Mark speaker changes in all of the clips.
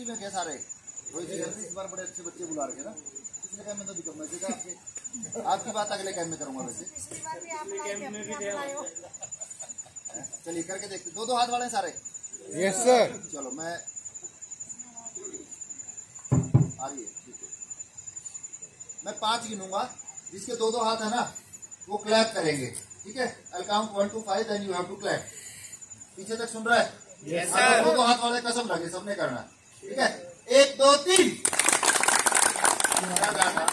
Speaker 1: Active है क्या सारे। रोहित इस बार बड़े अच्छे बच्चे बुला रखे ना। पिछले कैम्प में तो दिक्कत मैसेज आपके। आपकी बात अगले कैम्प में करूँगा वैसे।
Speaker 2: हो।
Speaker 1: चलिए करके देखते दो दो हाथ वाले हैं सारे।
Speaker 3: यस सर
Speaker 1: चलो मैं आ रही है मैं पाँच गिनूँगा जिसके दो दो हाथ है ना वो क्लैप करेंगे। ठीक है? Count one two five then you have to clap पीछे तक सुन रहा है?
Speaker 3: Yes,
Speaker 1: हाँ, दो दो हाथ वाले कसम लगे सबने करना। है। ठीक है? एक दो तीन। गाना?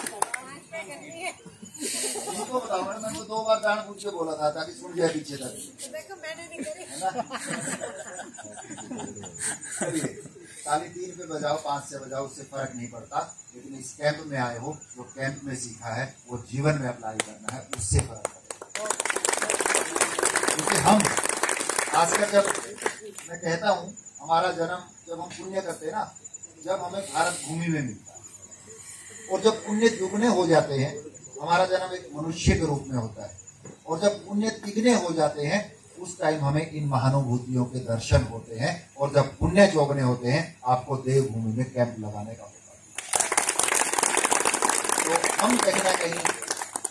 Speaker 1: इनको बताओ मैंने तो दो बार जान पूछ के बोला था ताकि सुन जाए पीछे तक
Speaker 2: देखो मैंने नहीं करी।
Speaker 1: है ना? ताली तीन पे बजाओ पाँच से बजाओ उससे फ़र्क नहीं पड़ता। लेकिन इस कैंप में आए हो जो कैंप में सीखा है वो जीवन में अप्लाई करना है उससे फ़र्क पड़ेगा। क्योंकि हम खासकर जब मैं कहता हूँ, हमारा जन्म जब हम पुण्य करते हैं ना, जब हमें भारत भूमि में मिलता है। और जब पुण्य दुगने हो जाते हैं, हमारा जन्म एक मनुष्य के रूप में होता है। और जब पुण्य तिगने हो जाते हैं, उस टाइम हमें इन महानुभूतियों के दर्शन होते हैं, और जब पुण्य चौगने होते हैं, आपको देवभूमि में कैंप लगाने का होता है। तो हम कहीं ना कहीं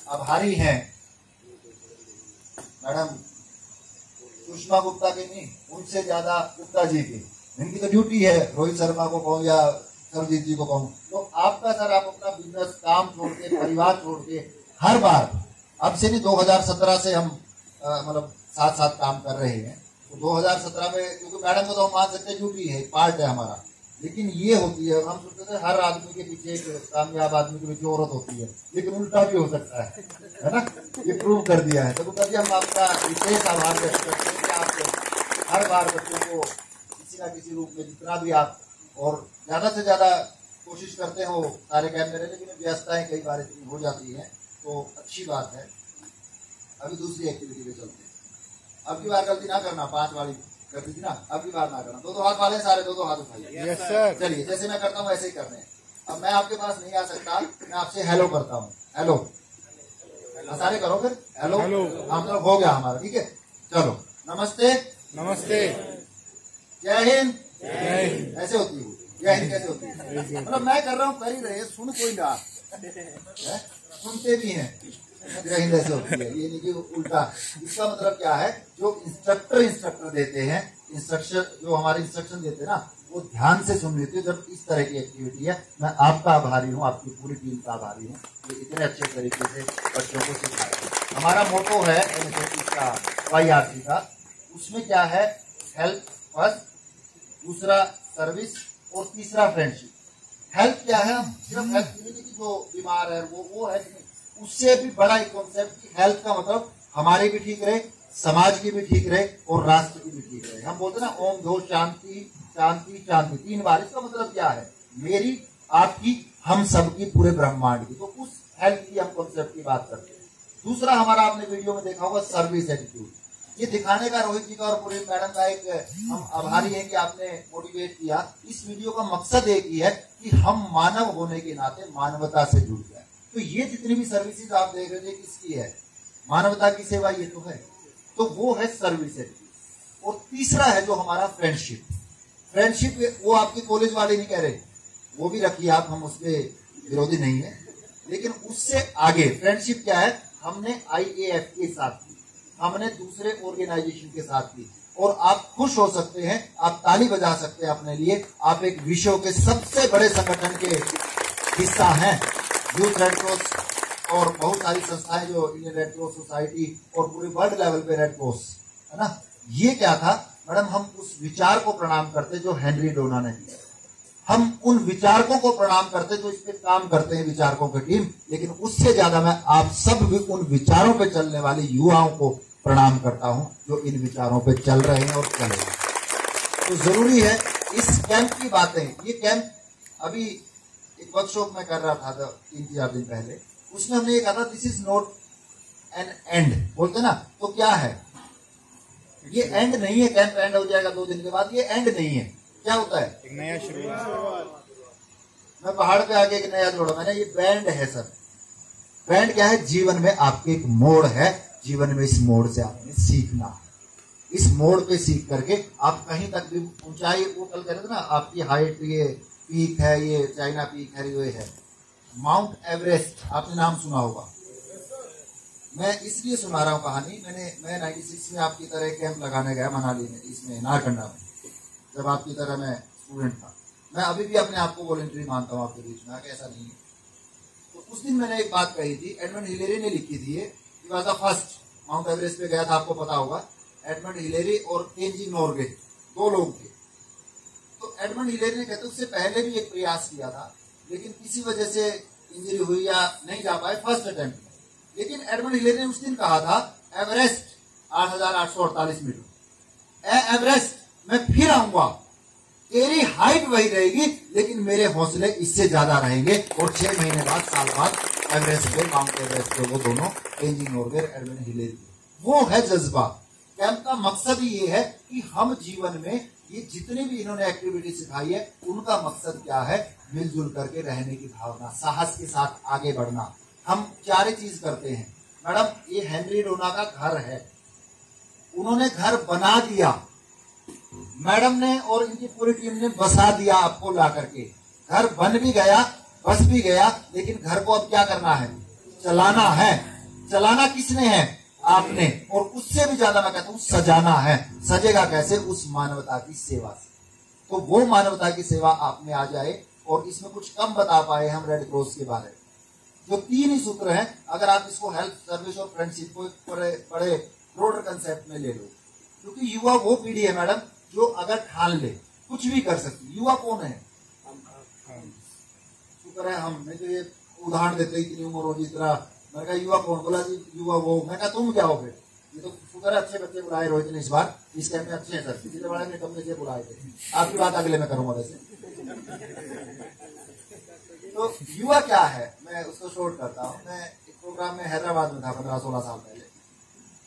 Speaker 1: आभारी हैं। मैडम सुषमा गुप्ता के नहीं, उनसे ज़्यादा गुप्ता जी के। इनकी तो ड्यूटी है, रोहित शर्मा को कहूँ या सरजीत जी को कहूँ। तो आपका सर, आप अपना बिज़नेस काम छोड़ के, परिवार छोड़ के, हर बार, अब से नहीं 2017 से हम मतलब साथ साथ काम कर रहे हैं। तो 2017 में, क्योंकि मैडम को तो हम मान सकते हैं ड्यूटी है पार्ट है हमारा। लेकिन ये होती है, हम सोचते थे हर आदमी के पीछे एक कामयाब आदमी के पीछे औरत होती है, लेकिन उल्टा भी हो सकता है है ना? ये प्रूव कर दिया है। तो गुप्ता जी हम आपका विशेष आभार व्यक्त करते हैं कि आप हर बार बच्चों को किसी ना किसी रूप में जितना भी आप और ज़्यादा से ज़्यादा कोशिश करते हो सारे कैंप में रहने लेकिन व्यवस्थाएँ कई बार इतनी हो जाती हैं तो अच्छी बात है। अभी दूसरी एक्टिविटी पे चलते हैं। अब की बार गलती ना करना, पाँच वाली करती ना अब की बार ना करना दो दो हाथ वाले सारे दो दो हाथ उठाइए।
Speaker 3: यस
Speaker 1: चलिए जैसे मैं करता हूँ ऐसे ही करने हैं। अब मैं आपके पास नहीं आ सकता मैं आपसे हेलो करता हूँ। हेलो हाँ, सारे करो फिर। Hello
Speaker 3: hello.
Speaker 1: हाँ मतलब हो गया हमारा ठीक है? चलो नमस्ते।
Speaker 3: नमस्ते।
Speaker 1: जय हिंद।
Speaker 3: जय हिंद।
Speaker 1: ऐसे होती है। जय हिंद कैसे होती है? मतलब मैं कर रहा हूँ कर ही रहे सुन कोई ना। सुनते भी हैं। हिंद ऐसे होती है। ये नहीं कि उल्टा। इसका मतलब क्या है? जो इंस्ट्रक्टर इंस्ट्रक्टर देते हैं इंस्ट्रक्शन जो हमारे इंस्ट्रक्शन देते हैं ना, वो ध्यान से सुन लेते जब इस तरह की एक्टिविटी है, मैं आपका आभारी हूँ, आपकी पूरी टीम का आभारी हूँ। कि इतने अच्छे तरीके से बच्चों को सिखाया। हमारा मोटो है का वाई का। उसमें क्या है? हेल्प फ़र्स्ट दूसरा सर्विस और तीसरा फ्रेंडशिप हेल्प क्या है? सिर्फ़ के जो बीमार है, वो वो है उससे भी बड़ा एक कॉन्सेप्ट कि हेल्थ का मतलब हमारे भी ठीक रहे, समाज की भी ठीक रहे और राष्ट्र की भी ठीक रहे। हम बोलते ना, ओम दो शांति शांति शांति। तीन बार। इसका मतलब क्या है? मेरी, आपकी, हम सबकी, पूरे ब्रह्मांड की। तो उस हेल्थ की हम कॉन्सेप्ट की बात करते हैं। दूसरा हमारा आपने वीडियो में देखा होगा सर्विस एटीट्यूड ये दिखाने का रोहित जी का और पूरे मैडम का एक, हम आभारी हैं कि आपने मोटिवेट किया। इस वीडियो का मकसद एक ही है कि हम मानव होने के नाते मानवता से जुड़ जाए। तो ये जितनी भी सर्विसेज़ आप देख रहे थे किसकी है? मानवता की सेवा ये तो है। तो वो है सर्विस एटीट्यूड और तीसरा है जो हमारा फ्रेंडशिप फ्रेंडशिप वो आपके कॉलेज वाले नहीं कह रहे। वो भी रखिए आप, हम उसके विरोधी नहीं है। लेकिन उससे आगे फ्रेंडशिप क्या है? हमने आईएएफ के साथ की। हमने दूसरे ऑर्गेनाइजेशन के साथ की। और आप खुश हो सकते हैं, आप ताली बजा सकते हैं अपने लिए। आप एक विश्व के सबसे बड़े संगठन के हिस्सा हैं। यूथ रेड क्रॉस और बहुत सारी संस्थाएँ जो इंडियन रेड क्रॉस सोसाइटी और पूरे वर्ल्ड लेवल पे रेड क्रॉस है ना? ये क्या था? मैडम, हम उस विचार को प्रणाम करते जो हेनरी डोना ने किया। हम उन विचारकों को प्रणाम करते जो इस पे काम करते हैं विचारकों की टीम, लेकिन उससे ज़्यादा मैं आप सब भी उन विचारों पे चलने वाले युवाओं को प्रणाम करता हूँ, जो इन विचारों पे चल रहे हैं और चलेंगे तो ज़रूरी है इस कैंप की बातें, ये कैंप अभी एक वर्कशॉप में कर रहा था तीन चार दिन पहले। उसमें हमने ये कहा था this is not an end बोलते ना तो क्या है? ये एंड नहीं है कैंप एंड हो जाएगा दो दिन के बाद ये एंड नहीं है। क्या होता है?
Speaker 3: एक नया शुरुआत।
Speaker 1: मैं पहाड़ पे आके एक नया जोड़ा मैंने ये बैंड है सर। बैंड क्या है? जीवन में आपके एक मोड़ है। जीवन में इस मोड़ से आपने सीखना। है इस मोड़ पे सीख करके आप कहीं तक भी ऊंचाई वो कल कह रहे थे ना आपकी हाइट ये पीक है, ये चाइना पीक है, ये है। माउंट एवरेस्ट, आपने नाम सुना होगा। मैं इसलिए सुना रहा हूँ कहानी, मैंने, मैं 96 में आपकी तरह कैंप लगाने गया मनाली में, इसमें, नारकंडा में, जब आपकी तरह मैं स्टूडेंट था। मैं अभी भी अपने आप को वॉलेंटरी मानता हूँ आपके बीच में आगे ऐसा नहीं है। तो उस दिन मैंने एक बात कही थी, एडमंड हिलेरी ने लिखी थी ये was the first Mount Everest पे गया था, आपको पता होगा, एडमंड हिलेरी और तेंजी नॉर्गे, दो लोग थे। तो एडमंड हिलेरी ने कहते उससे पहले भी एक प्रयास किया था, लेकिन किसी वजह से इंजरी हुई या नहीं जा पाए फ़र्स्ट अटेम्प्ट में। लेकिन एडमंड हिलेरी ने उस दिन कहा था, एवरेस्ट, आठ हज़ार आठ सौ अड़तालीस मीटर। ए एवरेस्ट, मैं फिर आऊँगा। तेरी हाइट वही रहेगी, लेकिन मेरे हौसले इससे ज़्यादा रहेंगे। और छह महीने बाद, साल बाद, एवरेस्ट पे माउंट एवरेस्ट पे वो दोनों तेंजिंग नोरगे एडमंड हिलेरी वो है जज्बा। कैंप का मकसद ही ये है कि हम जीवन में ये जितनी भी इन्होंने एक्टिविटी सिखाई है, उनका मकसद क्या है? मिलजुल करके रहने की भावना, साहस के साथ आगे बढ़ना। हम चार चीज़ करते हैं। मैडम, ये हेनरी डोना का घर है। उन्होंने घर बना दिया। मैडम ने और इनकी पूरी टीम ने बसा दिया आपको ला करके। घर बन भी गया, बस भी गया, लेकिन घर को अब क्या करना है? चलाना है। चलाना किसने है? आपने, और उससे भी ज़्यादा मैं कहता हूँ, सजाना है। सजेगा कैसे? उस मानवता की सेवा से। तो वो मानवता की सेवा आप में आ जाए, और इसमें कुछ कम बता पाए हम रेड क्रॉस के बारे में। जो तीन ही सूत्र हैं, अगर आप इसको हेल्थ सर्विस और फ्रेंडशिप को बड़े बड़े कंसेप्ट में ले लो। क्योंकि युवा वो पीढ़ी है, मैडम, जो अगर ठान ले, कुछ भी कर सकती युवा कौन है? शुक्र है हम। नहीं तो ये उदाहरण देते इतनी उम्र जिस तरह मैंने कहा, युवा कौन? बोला, जी, युवा वो मैं कहा, तुम क्या हो फिर? ये तो शुक्र अच्छे बच्चे बुलाए रोहित ने इस बार। इस टाइम में अच्छे हैं सर। पिछले ने कम से बुलाए थे। आपकी बात अगले में करूँगा वैसे। तो युवा क्या है? मैं उसको शॉर्ट करता हूँ। मैं एक प्रोग्राम में हैदराबाद में था पंद्रह सोलह साल पहले।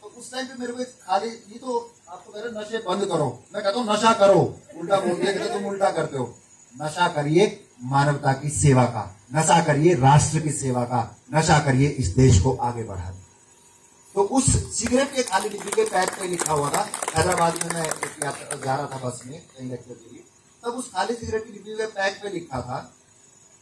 Speaker 1: तो उस टाइम पे मेरे को खाली, ये तो आपको कह रहे नशे बंद करो। मैं कहता हूँ, नशा करो। उल्टा बोल दिया तुम उल्टा करते हो। नशा करिए। मानवता की सेवा का, नशा करिए राष्ट्र की सेवा का, नशा करिए इस देश को आगे बढ़ा तो उस सिगरेट के खाली डिब्बी के पैक पे लिखा हुआ था, हैदराबाद में मैं यात्रा जा रहा था बस में, कहीं लेक्चर के लिए। तब उस खाली सिगरेट की डिब्बी के पैक पे लिखा था,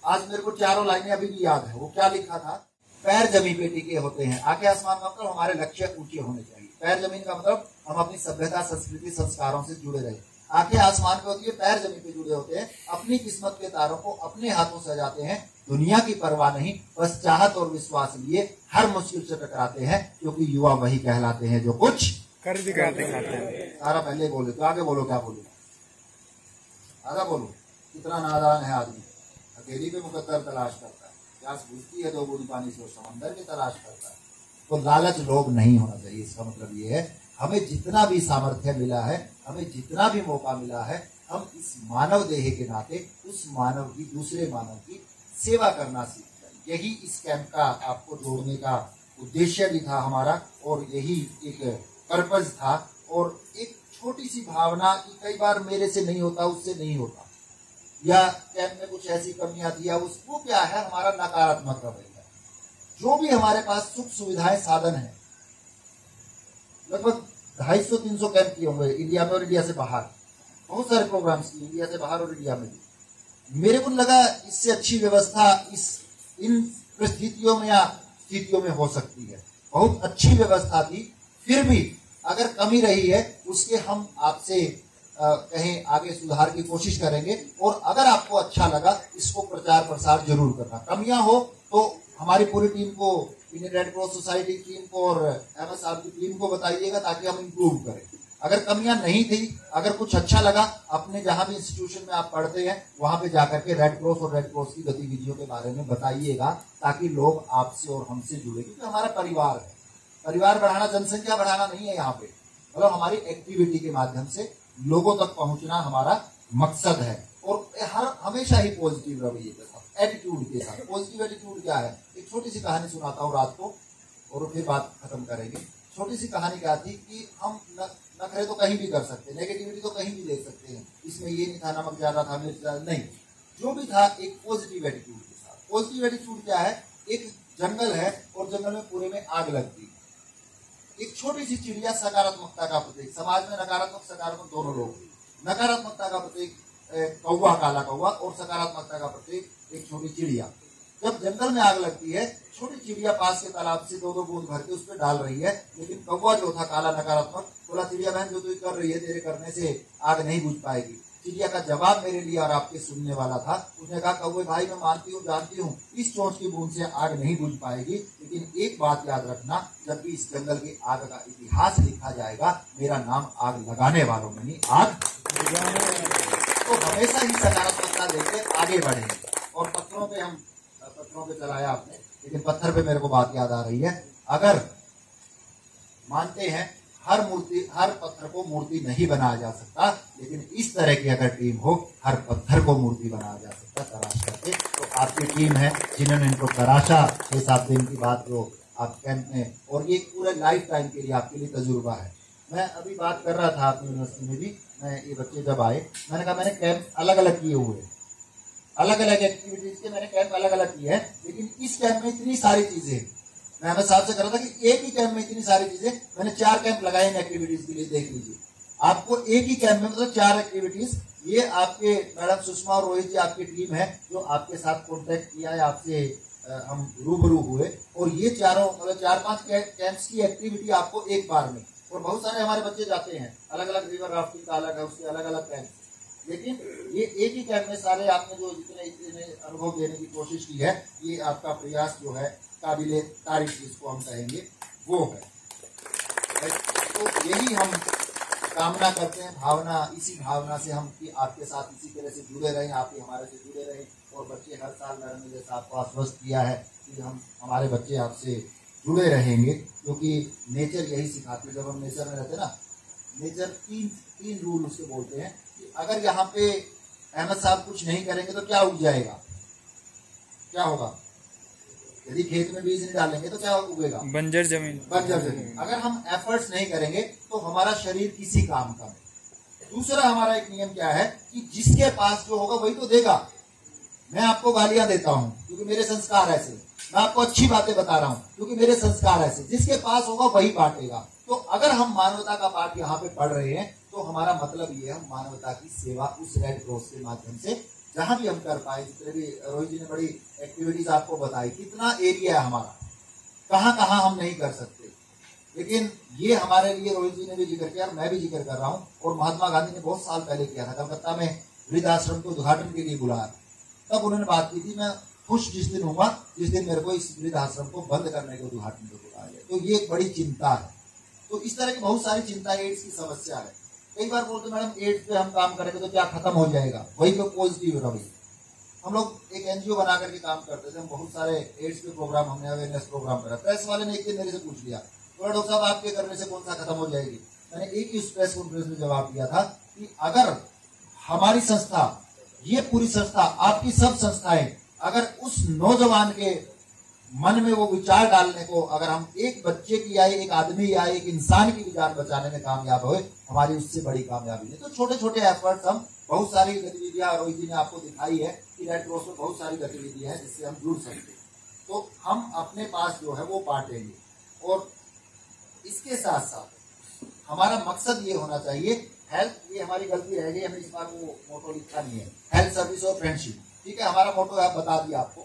Speaker 1: आज मेरे को चारों लाइनें अभी भी याद है, वो क्या लिखा था? पैर ज़मीन पे टिके होते हैं। आगे आसमान का मतलब हमारे लक्ष्य ऊँचे होने चाहिए। पैर ज़मीन का मतलब हम अपनी सभ्यता, संस्कृति, संस्कारों से जुड़े रहे। आँखें आसमान पे होती है पैर ज़मीन पे जुड़े होते हैं अपनी किस्मत के तारों को अपने हाथों से जाते हैं। दुनिया की परवाह नहीं बस चाहत और विश्वास लिए हर मुश्किल से टकराते हैं क्योंकि युवा वही कहलाते हैं जो कुछ
Speaker 3: कर दिखाते हैं।
Speaker 1: सारा पहले बोले तो आगे बोलो क्या बोलो? आगे बोलो? कितना नादान है आदमी। अकेली पे मुकद्दर तलाश करता है। प्यास बुझती है दो बूंद पानी से समंदर की तलाश करता है। तो लालच लोग नहीं होना चाहिए इसका मतलब ये है हमें जितना भी सामर्थ्य मिला है, हमें जितना भी मौका मिला है, हम इस मानव देह के नाते उस मानव की, दूसरे मानव की सेवा करना सीख जाए यही इस कैंप का आपको जोड़ने का उद्देश्य भी था हमारा और यही एक पर्पज था और एक छोटी सी भावना कि कई बार मेरे से नहीं होता, उससे नहीं होता। या कैंप में कुछ ऐसी कमियाँ थी या उसको क्या है, हमारा नकारात्मक रवैया। जो भी हमारे पास सुख सुविधाएँ साधन है लगभग ढाई सौ, तीन सौ कैंप किए होंगे, इंडिया में और इंडिया से बाहर। बहुत सारे प्रोग्राम्स किए, इंडिया से बाहर और इंडिया में मेरे को लगा इससे अच्छी व्यवस्था इस, इन परिस्थितियों में या स्थितियों में हो सकती है। बहुत अच्छी व्यवस्था थी। फिर भी अगर कमी रही है, उसके हम आपसे कहीं, आगे सुधार की कोशिश करेंगे। और अगर आपको अच्छा लगा, इसको प्रचार प्रसार ज़रूर करना। कमियाँ हो तो हमारी पूरी टीम को Indian red cross society team को और एम एस की टीम को बताइएगा ताकि हम इम्प्रूव करें। अगर कमियाँ नहीं थी, अगर कुछ अच्छा लगा, अपने जहाँ भी इंस्टीट्यूशन में आप पढ़ते हैं, वहाँ पे जाकर के रेड क्रॉस और रेड क्रॉस की गतिविधियों के बारे में बताइएगा, ताकि लोग आपसे और हमसे जुड़े। क्योंकि हमारा परिवार है। परिवार बढ़ाना, जनसंख्या बढ़ाना नहीं है यहाँ पे। मतलब हमारी एक्टिविटी के माध्यम से लोगों तक पहुँचना हमारा मकसद है। और हर, हमेशा ही पॉजिटिव रवैये के साथ एटीट्यूड के साथ पॉजिटिव एटीट्यूड क्या है? एक छोटी सी कहानी सुनाता हूँ रात को, और फिर बात खत्म करेंगे। छोटी सी कहानी क्या थी कि हम नखरे तो कहीं भी कर सकते हैं नेगेटिविटी तो कहीं भी देख सकते हैं। इसमें ये नहीं था नमक ज़्यादा था, मिर्च ज़्यादा, नहीं। जो भी था, एक पॉजिटिव एटीट्यूड के साथ। पॉजिटिव एटीट्यूड क्या है? एक जंगल है, और जंगल में पूरे में आग लगती एक छोटी सी चिड़िया सकारात्मकता का प्रतीक, समाज में नकारात्मक, सकारात्मक दोनों लोग। नकारात्मकता का प्रतीक कौवा काला कौवा और सकारात्मकता का प्रतीक, एक छोटी चिड़िया। जब जंगल में आग लगती है, छोटी चिड़िया पास के तालाब से दो दो बूंद भर के उस पर डाल रही है, लेकिन कौवा जो था काला नकारात्मक, बोला, चिड़िया बहन, जो तू कर रही है, तेरे करने से आग नहीं बुझ पाएगी। चिड़िया का जवाब मेरे लिए और आपके सुनने वाला था। उसने कहा, कौवे, भाई, मैं मानती हूँ, जानती हूँ, इस चोट की बूंद से आग नहीं बुझ पाएगी, लेकिन एक बात याद रखना जब भी इस जंगल की आग का इतिहास लिखा जाएगा, मेरा नाम आग लगाने वालों में नहीं, आग तो हमेशा ही सकारात्मकता लेके आगे बढ़े और पत्थरों पे हम, पत्थरों पे चलाया आपने, लेकिन पत्थर पे मेरे को बात याद आ रही है। अगर मानते हैं, हर मूर्ति, हर पत्थर को मूर्ति नहीं बनाया जा सकता, लेकिन इस तरह की अगर टीम हो, हर पत्थर को मूर्ति बनाया जा सकता तराश करके। तो आपकी टीम है, जिन्होंने इनको तराशा छह सात दिन की बात जो आप कैंप में, और ये पूरे लाइफ टाइम के लिए आपके लिए तजुर्बा है। मैं अभी बात कर रहा था आपकी यूनिवर्सिटी में भी, मैं ये बच्चे जब आए, मैंने कहा मैंने कैंप अलग अलग किए हुए हैं। अलग अलग एक्टिविटीज़ के मैंने कैंप अलग अलग किए हैं, लेकिन इस कैंप में इतनी सारी चीज़ें मैं अहमद साहब से कर रहा था कि एक ही कैंप में इतनी सारी चीज़ें, मैंने चार कैंप लगाए इन एक्टिविटीज़ के लिए, देख लीजिए। आपको एक ही कैंप में मतलब चार एक्टिविटीज़ ये आपके मैडम सुषमा और रोहित जी आपकी टीम है, जो आपके साथ कॉन्टेक्ट किया है, आपसे हम रूबरू हुए। और ये चारों मतलब चार पाँच कैंप्स की एक्टिविटी आपको एक बार में। और बहुत सारे हमारे बच्चे जाते हैं। अलग अलग रिवर राफ्टिंग का अलग है, उसके अलग अलग कैंप लेकिन ये एक ही कैंप में सारे आपने जो जितने इतने अनुभव देने की कोशिश की है, ये आपका प्रयास जो है, काबिल तारीफ़ जिसको हम कहेंगे, वो है। तो यही हम कामना करते हैं, भावना, इसी भावना से हम कि आपके साथ इसी तरह से जुड़े रहें, आप भी हमारे से जुड़े रहें और बच्चे हर साल मैडम ने जैसा आपको आश्वस्त किया है कि हम, हमारे बच्चे आपसे जुड़े रहेंगे क्योंकि नेचर यही सिखाती है। जब हम नेचर में रहते हैं ना नेचर तीन तीन रूल उसके बोलते हैं कि अगर यहाँ पे अहमद साहब कुछ नहीं करेंगे तो क्या उग जाएगा? क्या होगा? यदि खेत में बीज नहीं डालेंगे तो क्या उगेगा?
Speaker 3: बंजर ज़मीन।
Speaker 1: बंजर ज़मीन। अगर हम एफर्ट्स नहीं करेंगे तो हमारा शरीर किसी काम का नहीं। दूसरा हमारा एक नियम क्या है कि जिसके पास जो होगा वही तो देगा। मैं आपको गालियाँ देता हूँ क्योंकि मेरे संस्कार ऐसे। मैं आपको अच्छी बातें बता रहा हूँ, क्योंकि मेरे संस्कार ऐसे जिसके पास होगा वही बांटेगा। तो अगर हम मानवता का पाठ यहाँ पे पढ़ रहे हैं तो हमारा मतलब ये है, हम मानवता की सेवा उस रेड क्रॉस के माध्यम से जहाँ भी हम कर पाए, जितने भी रोहित जी ने बड़ी एक्टिविटीज़ आपको बताई कितना एरिया है हमारा। कहाँ कहाँ हम नहीं कर सकते। लेकिन ये हमारे लिए रोहित जी ने भी ज़िक्र किया और मैं भी ज़िक्र कर रहा हूँ, और महात्मा गांधी ने बहुत साल पहले किया था। कलकत्ता में वृद्धाश्रम के उद्घाटन के लिए बुलाया। तब उन्होंने बात की थी, मैं खुश जिस दिन हुआ, जिस दिन मेरे को इस वृद्धाश्रम को बंद करने के उद्घाटन को बुलाया गया। तो ये एक बड़ी चिंता है। तो इस तरह की बहुत सारी चिंता एड्स की समस्या है। कई बार बोलते मैडम एड्स पे हम काम करेंगे तो क्या खत्म हो जाएगा? वही पे पॉजिटिव रवि। हम लोग एक एनजीओ बना करके काम करते थे। हम बहुत सारे एड्स के प्रोग्राम हमने अवेयरनेस प्रोग्राम करा। प्रेस वाले ने एक दिन मेरे से पूछ लिया बोला डॉक्टर साहब, आपके करने से कौन सा खत्म हो जाएगी? मैंने एक ही उस प्रेस कॉन्फ्रेंस में जवाब दिया था कि अगर हमारी संस्था, ये पूरी संस्था, आपकी सब संस्थाएँ अगर उस नौजवान के मन में वो विचार डालने को, अगर हम एक बच्चे की या एक आदमी या एक इंसान की विचार बचाने में कामयाब हुए, हमारी उससे बड़ी कामयाबी नहीं। तो छोटे छोटे एफर्ट्स हम, बहुत सारी गतिविधियाँ रोहित जी ने आपको दिखाई है कि रेड क्रॉस में बहुत सारी गतिविधियाँ हैं जिससे हम जुड़ सकते हैं। तो हम अपने पास जो है वो बांटेंगे। और इसके साथ साथ हमारा मकसद ये होना चाहिए, हेल्थ, ये हमारी गलती रह गई हमने इस बार वो मोटो लिखा नहीं है। हेल्थ सर्विस और फ्रेंडशिप ठीक है, हमारा मोटो है बता दिया आपको।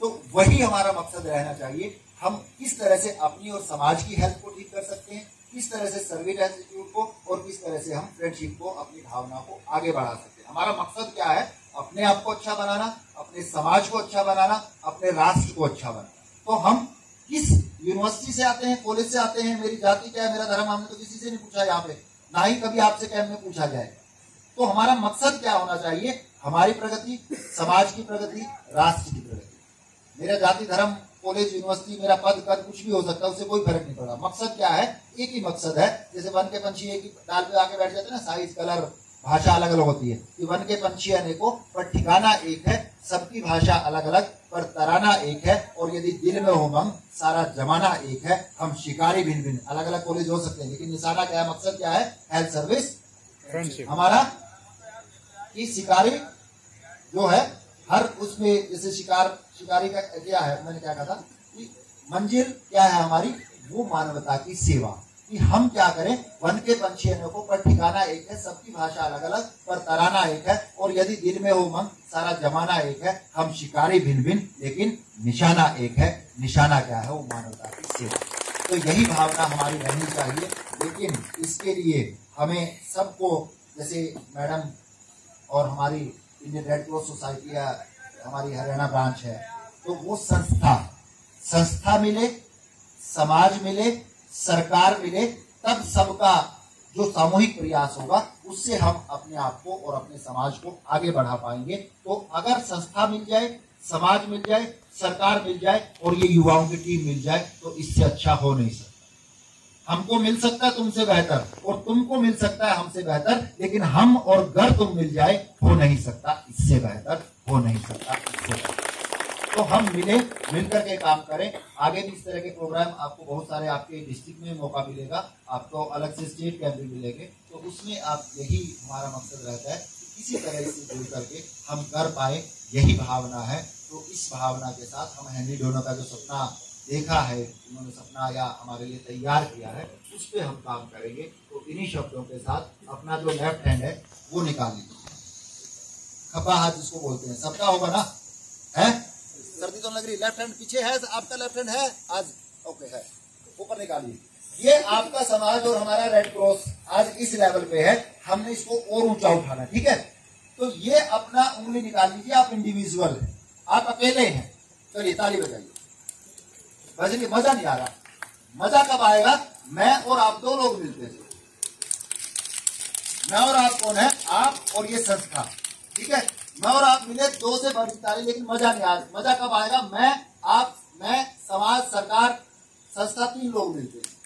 Speaker 1: तो वही हमारा मकसद रहना चाहिए। हम किस तरह से अपनी और समाज की हेल्थ को ठीक कर सकते हैं किस तरह से सर्विस एटीट्यूड को और किस तरह से हम फ्रेंडशिप को, अपनी भावना को आगे बढ़ा सकते हैं। हमारा मकसद क्या है? अपने आप को अच्छा बनाना, अपने समाज को अच्छा बनाना, अपने राष्ट्र को अच्छा बनाना। तो हम किस यूनिवर्सिटी से आते हैं कॉलेज से आते हैं, मेरी जाति क्या है, मेरा धर्म, हमने तो किसी से नहीं पूछा यहाँ पे। ना ही कभी आपसे कैम में पूछा जाए। तो हमारा मकसद क्या होना चाहिए? हमारी प्रगति समाज की प्रगति राष्ट्र की प्रगति। मेरा जाति धर्म कॉलेज यूनिवर्सिटी मेरा पद कद कुछ भी हो सकता है उससे कोई फ़र्क नहीं पड़ा। मकसद क्या है? एक ही मकसद है। जैसे वन के पंछी एक ही डाल पे आके बैठ जाते हैं ना साइज़ कलर भाषा अलग अलग होती है। कि वन के पंछी अनेकों पर ठिकाना एक है सबकी भाषा अलग अलग पर तराना एक है और यदि दिल में हो हम सारा जमाना एक है। हम शिकारी भिन्न भिन्न अलग अलग कॉलेज हो सकते हैं लेकिन निशाना क्या है मकसद क्या है? हेल्थ सर्विस हमारा कि शिकारी जो है, हर उसमें जैसे शिकार, शिकारी का क्या है, मैंने क्या कहा था कि मंजिल क्या है हमारी? वो मानवता की सेवा, कि हम क्या करें? वन के पंछियों को पर ठिकाना एक है, सबकी भाषा अलग अलग पर तराना एक है, और यदि दिल में हो मन सारा जमाना एक है, हम शिकारी भिन्न भिन्न लेकिन निशाना एक है। निशाना क्या है? वो मानवता की सेवा। तो यही भावना हमारी रहनी चाहिए, लेकिन इसके लिए हमें सबको, जैसे मैडम और हमारी इंडियन रेड क्रॉस सोसाइटी या हमारी हरियाणा ब्रांच है तो वो संस्था संस्था मिले, समाज मिले, सरकार मिले, तब सबका जो सामूहिक प्रयास होगा, उससे हम अपने आप को और अपने समाज को आगे बढ़ा पाएँगे। तो अगर संस्था मिल जाए, समाज मिल जाए, सरकार मिल जाए और ये युवाओं की टीम मिल जाए तो इससे अच्छा हो नहीं सकता। हमको मिल सकता है तुमसे बेहतर, और तुमको मिल सकता है हमसे बेहतर, लेकिन हम और घर तुम मिल जाए, हो नहीं सकता, इससे बेहतर, हो नहीं सकता, इससे तो हम मिले, मिलकर के काम करें। आगे भी इस तरह के प्रोग्राम आपको बहुत सारे आपके डिस्ट्रिक्ट में मौका मिलेगा। आपको अलग से स्टेट कैंप भी मिलेंगे। तो उसमें आप यही हमारा मकसद रहता है कि किसी तरह से जुड़ करके हम कर पाए, यही भावना है। तो इस भावना के साथ हम हैंडी डोनो का जो सपना देखा है, उन्होंने सपना या हमारे लिए तैयार किया है, उस पर हम काम करेंगे। तो इन्हीं शब्दों के साथ अपना जो लेफ़्ट हैंड है, वो निकाल लीजिए। खपा हाथ जिसको बोलते हैं। सबका होगा ना? है? सर्दी तो लग रही। लेफ़्ट हैंड पीछे है आपका लेफ़्ट हैंड है, आज ओके है। ऊपर निकालिए। ये आपका समाज और हमारा रेड क्रॉस आज इस लेवल पे है। हमने इसको और ऊँचा उठाना, ठीक है? तो ये अपना उंगली निकाल लीजिए, आप इंडिविजुअल हैं। आप अकेले हैं। चलिए, ताली बजाइए। बजने मज़ा नहीं आ रहा। मज़ा कब आएगा? मैं और आप दो लोग मिलते थे। मैं और आप कौन है? आप और ये संस्था। ठीक है? मैं और आप मिले दो से बड़ी ताली लेकिन मज़ा नहीं आ रहा। मज़ा कब आएगा? मैं, आप, मैं, समाज, सरकार, संस्था तीन लोग मिलते हैं।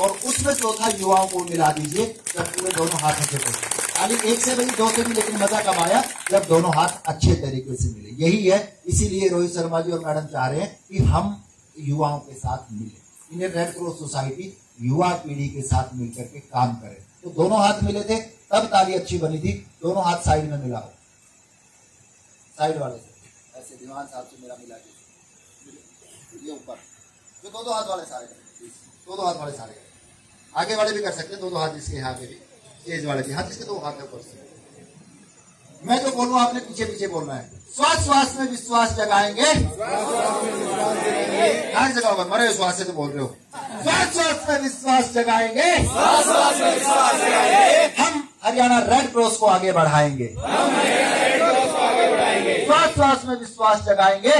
Speaker 1: और उसमें चौथा युवाओं को मिला दीजिए, जब पूरे दोनों हाथ थे खाली एक से बड़ी दो से भी लेकिन मज़ा कब आया? जब दोनों हाथ अच्छे तरीके से मिले। यही है, इसीलिए रोहित शर्मा जी और मैडम चाह रहे हैं कि हम युवाओं के साथ मिले। इंडियन रेड क्रॉस सोसाइटी युवा पीढ़ी के साथ मिलकर के काम करे। तो दोनों हाथ मिले थे, तब ताली अच्छी बनी थी। दोनों हाथ साइड में मिला साइड वाले से। ऐसे दीवान साहब से मेरा मिला के ये ऊपर। जो दो दो हाथ वाले सारे दो दो हाथ वाले सारे आगे वाले भी कर सकते हैं, दो दो हाथ जिसके यहाँ पे भी। तेज वाले थे हाथ जिसके दो हाथ ऊपर से मैं जो बोलूँ, आपने पीछे पीछे बोलना है। स्वास्थ्य स्वास्थ्य में विश्वास जगाएँगे। हर जगह मरे श्वास से तो बोल रहे हो। स्वास्थ्य स्वास्थ्य में विश्वास जगाएँगे। हम हरियाणा रेड क्रॉस को आगे बढ़ाएँगे। श्वास श्वास में विश्वास जगाएँगे।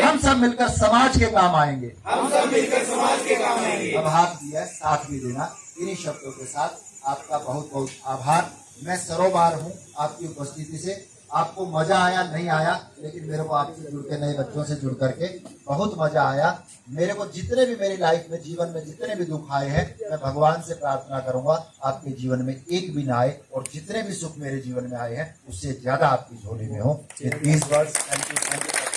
Speaker 1: हम सब मिलकर समाज के काम आएँगे। हम सब मिलकर समाज के काम आएँगे अब हाथ दिया साथ भी देना। इन्हीं शब्दों के साथ आपका बहुत बहुत आभार। मैं सरोबार हूँ आपकी उपस्थिति से। आपको मज़ा आया, नहीं आया, लेकिन मेरे को आपसे जुड़ के, नए बच्चों से जुड़ करके बहुत मज़ा आया। मेरे को जितने भी मेरी लाइफ में, जीवन में जितने भी दुख आए हैं, मैं भगवान से प्रार्थना करूँगा, आपके जीवन में एक भी ना आए और जितने भी सुख मेरे जीवन में आए हैं, उससे ज़्यादा आपकी झोली में हो। तीस वर्ष थैंक यू थैंक यू